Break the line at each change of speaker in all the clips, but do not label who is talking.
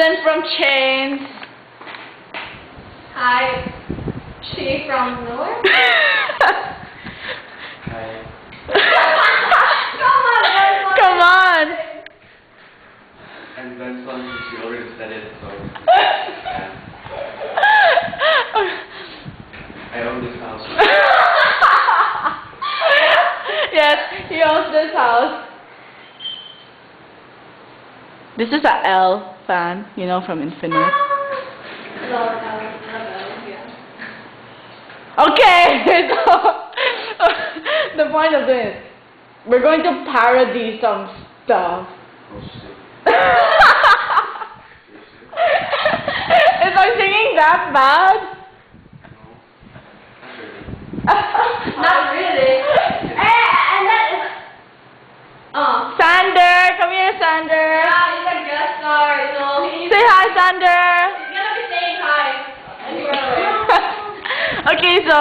Susan from CHAINz.
Hi. She from nowhere?
Hi.
Come on, Benson.
Come on.
And then son, she already said it, so yeah. I own this house.
yes, he owns this house. This is a L fan, you know, from Infinite. Okay, so the point of this, we're going to parody some stuff. Is my singing that bad?
Not really.
Eh, and that is. Oh.
Sander, come here, Sander.
Yeah, he's a guest star, you know. He's,
Say hi, Sander.
he's gonna be saying hi. Anywhere away.
okay, so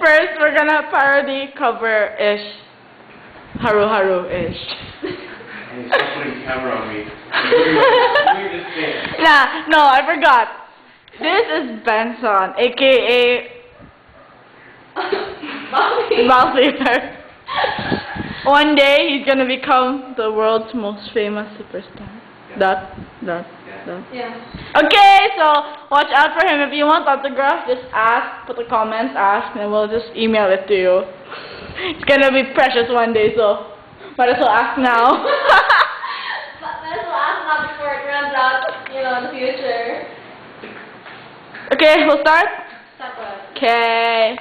first we're gonna parody cover ish. Haru Haru ish.
Hey, stop putting camera on me. I'm doing, I'm doing this thing.
Nah, no, I forgot. This is Benson, aka
Bobby.
Balthier. One day he's gonna become the world's most famous superstar. Dot, dot, dot.
Yeah.
Okay, so watch out for him. If you want autograph, just ask, put a comment, ask, and we'll just email it to you. It's gonna be precious one day, so might as well ask now.
Might as well ask now before it runs out, you know, in the future.
okay, we'll start?
Stop.
Okay.